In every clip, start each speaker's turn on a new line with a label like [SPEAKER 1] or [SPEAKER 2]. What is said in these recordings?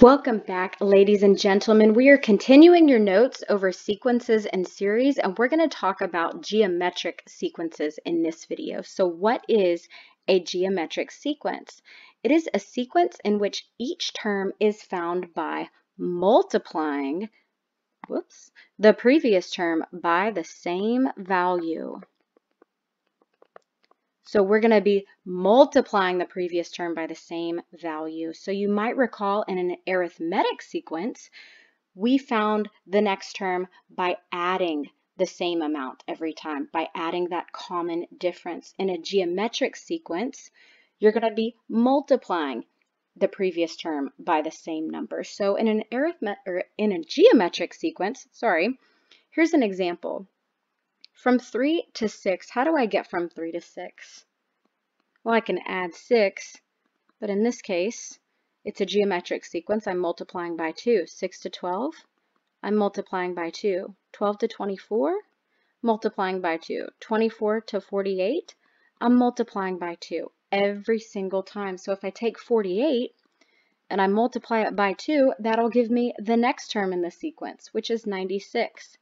[SPEAKER 1] Welcome back, ladies and gentlemen. We are continuing your notes over sequences and series, and we're going to talk about geometric sequences in this video. So what is a geometric sequence? It is a sequence in which each term is found by multiplying whoops, the previous term by the same value. So we're going to be multiplying the previous term by the same value. So you might recall in an arithmetic sequence, we found the next term by adding the same amount every time, by adding that common difference. In a geometric sequence, you're going to be multiplying the previous term by the same number. So in an arithmetic or in a geometric sequence, sorry, here's an example. From 3 to 6, how do I get from 3 to 6? Well, I can add 6, but in this case, it's a geometric sequence. I'm multiplying by 2. 6 to 12, I'm multiplying by 2. 12 to 24, multiplying by 2. 24 to 48, I'm multiplying by 2 every single time. So if I take 48 and I multiply it by 2, that'll give me the next term in the sequence, which is 96.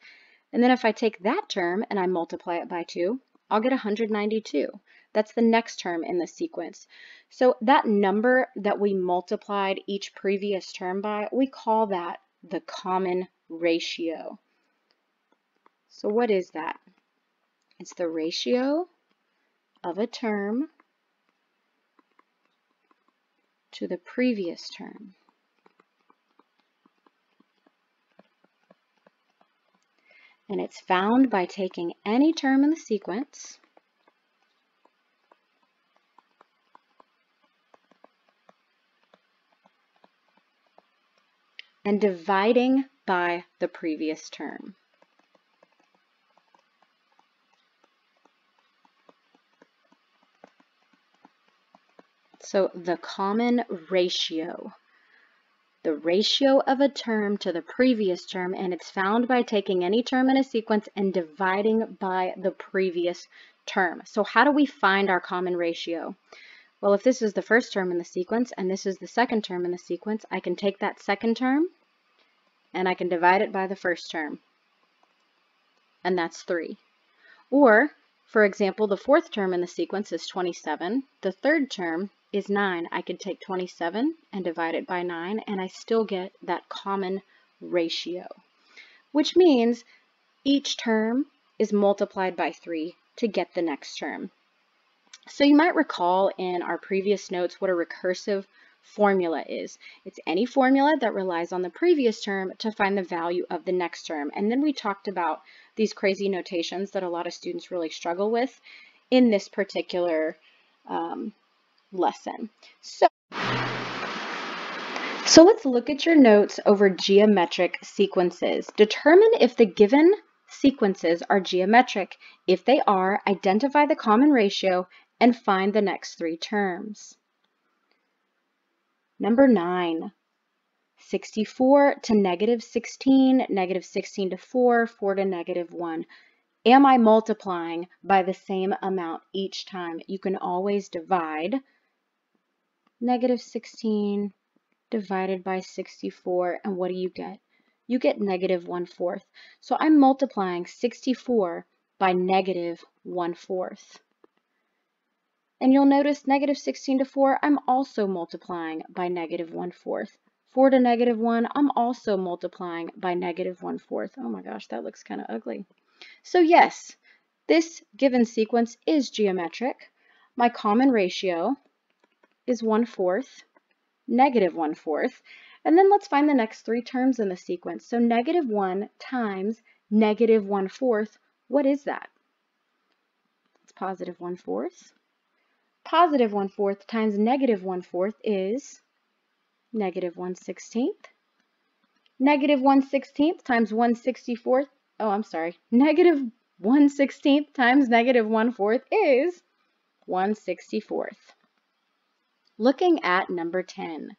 [SPEAKER 1] And then if I take that term and I multiply it by 2, I'll get 192. That's the next term in the sequence. So that number that we multiplied each previous term by, we call that the common ratio. So what is that? It's the ratio of a term to the previous term. And it's found by taking any term in the sequence and dividing by the previous term. So the common ratio the ratio of a term to the previous term, and it's found by taking any term in a sequence and dividing by the previous term. So how do we find our common ratio? Well, if this is the first term in the sequence and this is the second term in the sequence, I can take that second term and I can divide it by the first term, and that's 3. Or, for example, the fourth term in the sequence is 27. The third term is 9. I could take 27 and divide it by 9, and I still get that common ratio, which means each term is multiplied by 3 to get the next term. So you might recall in our previous notes what a recursive formula is. It's any formula that relies on the previous term to find the value of the next term. And then we talked about these crazy notations that a lot of students really struggle with in this particular um, lesson. So, so let's look at your notes over geometric sequences. Determine if the given sequences are geometric. If they are, identify the common ratio and find the next three terms. Number 9, 64 to negative 16, negative 16 to 4, 4 to negative 1. Am I multiplying by the same amount each time? You can always divide negative 16 divided by 64, and what do you get? You get negative 1 fourth. So I'm multiplying 64 by negative 1 fourth. And you'll notice negative 16 to 4, I'm also multiplying by negative 1 fourth. 4 to negative 1, I'm also multiplying by negative 1 fourth. Oh my gosh, that looks kind of ugly. So yes, this given sequence is geometric. My common ratio is 1 fourth, negative 1 fourth, and then let's find the next three terms in the sequence. So negative 1 times negative 1 fourth, what is that? It's positive 1 fourth. Positive 1 fourth times negative 1 fourth is negative 1 16th. Negative 1 16th times 1 64th, oh, I'm sorry, negative 1 16th times negative 1 fourth is 1 64th. Looking at number 10,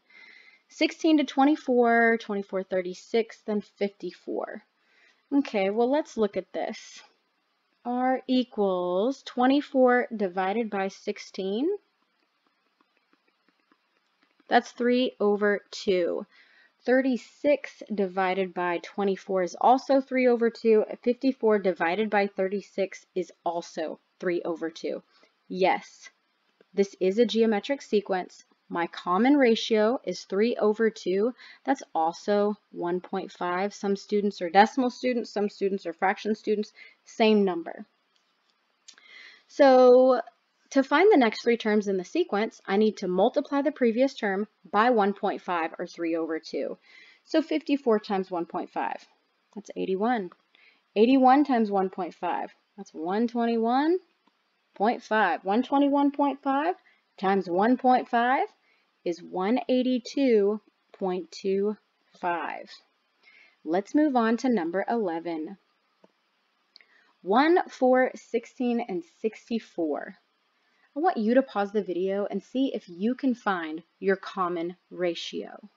[SPEAKER 1] 16 to 24, 24, 36, then 54. Okay, well, let's look at this. R equals 24 divided by 16. That's 3 over 2. 36 divided by 24 is also 3 over 2. 54 divided by 36 is also 3 over 2. Yes, this is a geometric sequence. My common ratio is 3 over 2. That's also 1.5. Some students are decimal students, some students are fraction students, same number. So to find the next three terms in the sequence, I need to multiply the previous term by 1.5 or 3 over 2. So 54 times 1.5, that's 81. 81 times 1.5, that's 121.5. 121.5 times 1.5 is 182.25. Let's move on to number 11. 1, 4, 16, and 64. I want you to pause the video and see if you can find your common ratio.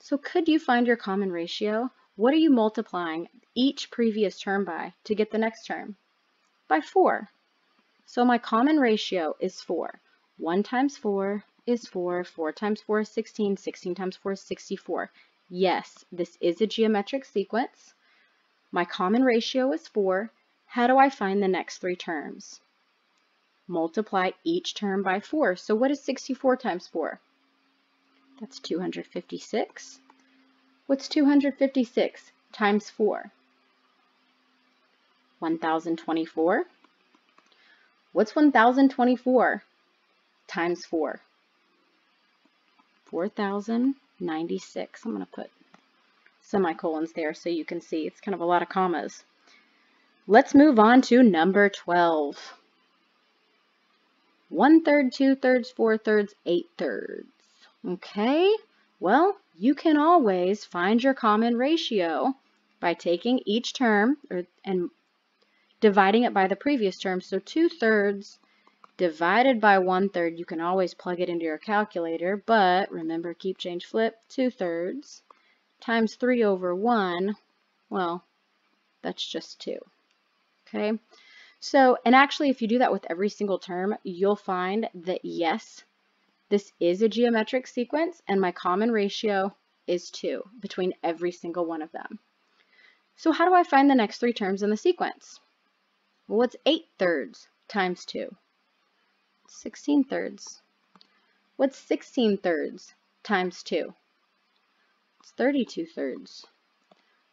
[SPEAKER 1] So could you find your common ratio? What are you multiplying each previous term by to get the next term? By 4. So my common ratio is 4. 1 times 4 is 4, 4 times 4 is 16, 16 times 4 is 64. Yes, this is a geometric sequence. My common ratio is 4, how do I find the next three terms? Multiply each term by 4. So what is 64 times 4? That's 256. What's 256 times 4? 1024. What's 1024 times 4? 4096. I'm going to put semicolons there so you can see. It's kind of a lot of commas. Let's move on to number 12. One third, two thirds, four thirds, eight thirds. Okay, well, you can always find your common ratio by taking each term or, and dividing it by the previous term. So two thirds divided by one third, you can always plug it into your calculator, but remember, keep, change, flip, two thirds times three over one, well, that's just two okay? So, and actually if you do that with every single term, you'll find that yes, this is a geometric sequence and my common ratio is 2 between every single one of them. So how do I find the next three terms in the sequence? Well, what's 8 thirds times 2? 16 thirds. What's 16 thirds times 2? It's 32 thirds.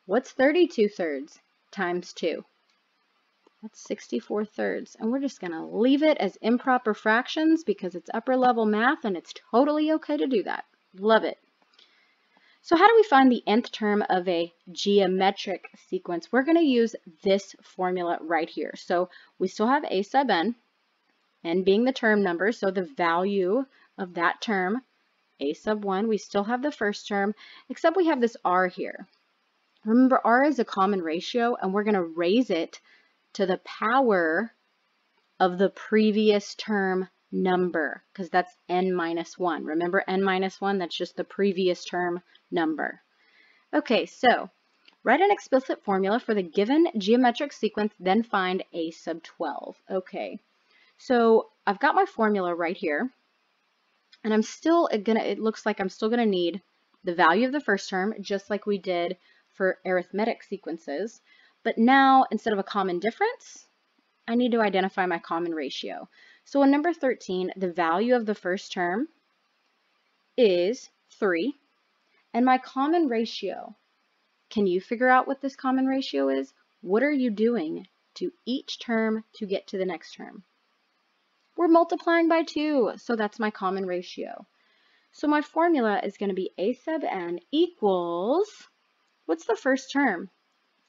[SPEAKER 1] What's 32 thirds times 2? That's 64 thirds. And we're just going to leave it as improper fractions because it's upper level math and it's totally okay to do that. Love it. So how do we find the nth term of a geometric sequence? We're going to use this formula right here. So we still have a sub n, n being the term number, so the value of that term, a sub 1, we still have the first term, except we have this r here. Remember, r is a common ratio, and we're going to raise it to the power of the previous term number, because that's n minus 1. Remember n minus 1? That's just the previous term number. Okay, so write an explicit formula for the given geometric sequence, then find a sub 12. Okay, so I've got my formula right here, and I'm still gonna, it looks like I'm still gonna need the value of the first term, just like we did for arithmetic sequences. But now, instead of a common difference, I need to identify my common ratio. So in number 13, the value of the first term is 3. And my common ratio, can you figure out what this common ratio is? What are you doing to each term to get to the next term? We're multiplying by 2, so that's my common ratio. So my formula is going to be a sub n equals, what's the first term?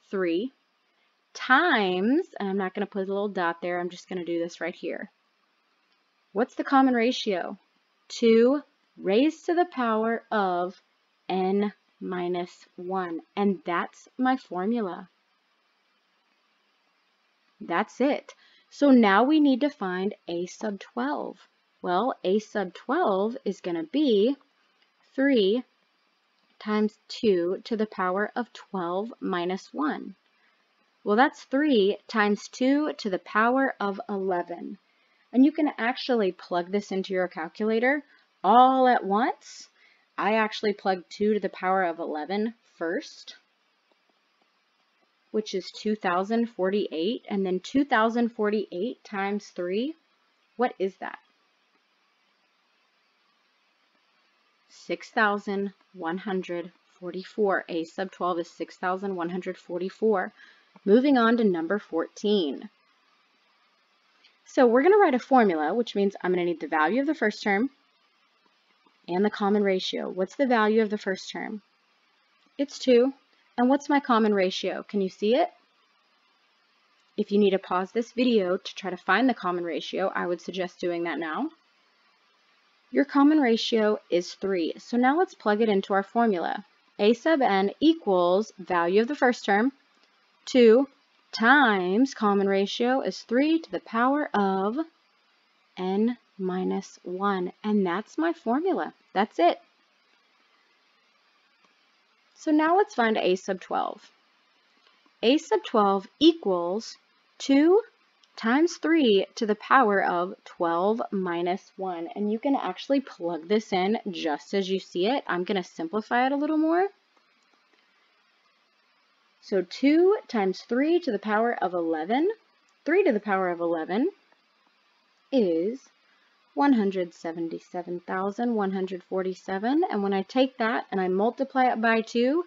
[SPEAKER 1] 3 times, and I'm not going to put a little dot there, I'm just going to do this right here. What's the common ratio? 2 raised to the power of n minus 1. And that's my formula. That's it. So now we need to find a sub 12. Well, a sub 12 is going to be 3 times 2 to the power of 12 minus 1. Well, that's 3 times 2 to the power of 11. And you can actually plug this into your calculator. all at once, I actually plugged 2 to the power of 11 first, which is 2048, and then 2048 times 3, what is that? 6,144. A sub 12 is 6,144. Moving on to number 14. So we're going to write a formula, which means I'm going to need the value of the first term and the common ratio. What's the value of the first term? It's 2. And what's my common ratio? Can you see it? If you need to pause this video to try to find the common ratio, I would suggest doing that now. Your common ratio is 3. So now let's plug it into our formula. A sub n equals value of the first term, 2 times common ratio is 3 to the power of n minus 1. And that's my formula. That's it. So now let's find a sub 12. a sub 12 equals 2 times 3 to the power of 12 minus 1. And you can actually plug this in just as you see it. I'm going to simplify it a little more. So 2 times 3 to the power of 11, 3 to the power of 11 is 177,147. And when I take that and I multiply it by 2,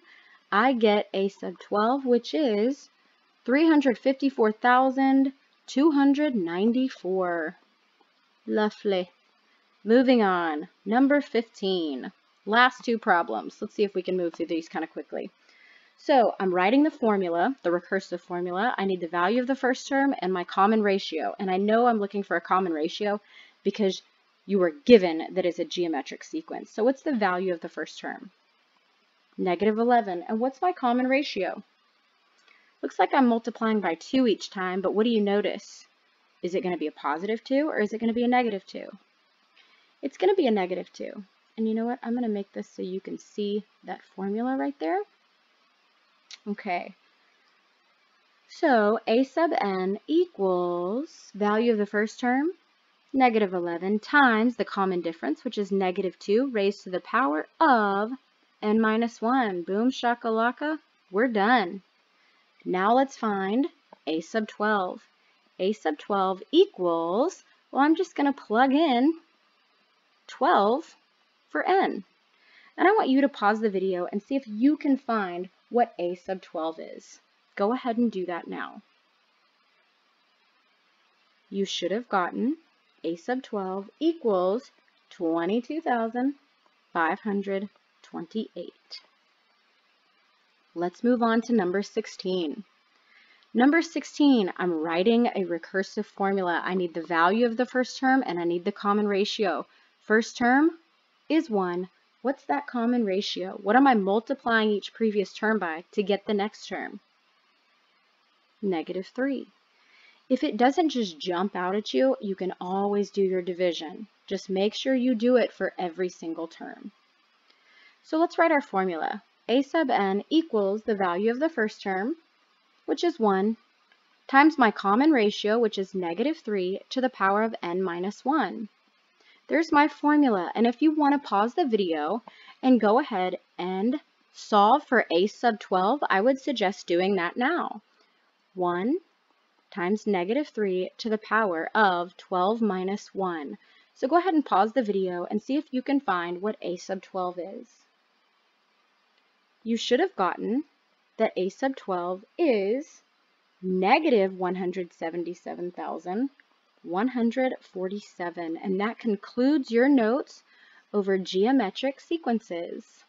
[SPEAKER 1] I get a sub 12, which is 354,294. Lovely. Moving on, number 15. Last two problems. Let's see if we can move through these kind of quickly. So I'm writing the formula, the recursive formula. I need the value of the first term and my common ratio. And I know I'm looking for a common ratio because you were given that is a geometric sequence. So what's the value of the first term? Negative 11. And what's my common ratio? Looks like I'm multiplying by 2 each time, but what do you notice? Is it going to be a positive 2 or is it going to be a negative 2? It's going to be a negative 2. And you know what? I'm going to make this so you can see that formula right there. Okay. So a sub n equals value of the first term negative 11 times the common difference, which is negative 2, raised to the power of n minus 1. Boom shakalaka, we're done. Now let's find a sub 12. a sub 12 equals, well, I'm just going to plug in 12 for n. And I want you to pause the video and see if you can find what a sub 12 is. Go ahead and do that now. You should have gotten a sub 12 equals 22,528. Let's move on to number 16. Number 16, I'm writing a recursive formula. I need the value of the first term and I need the common ratio. First term is 1. What's that common ratio? What am I multiplying each previous term by to get the next term? Negative 3. If it doesn't just jump out at you, you can always do your division. Just make sure you do it for every single term. So let's write our formula. A sub n equals the value of the first term, which is 1, times my common ratio, which is negative 3, to the power of n minus 1. There's my formula, and if you want to pause the video and go ahead and solve for a sub 12, I would suggest doing that now. 1 times negative 3 to the power of 12 minus 1. So go ahead and pause the video and see if you can find what a sub 12 is. You should have gotten that a sub 12 is negative 177,147. And that concludes your notes over geometric sequences.